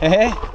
Eh.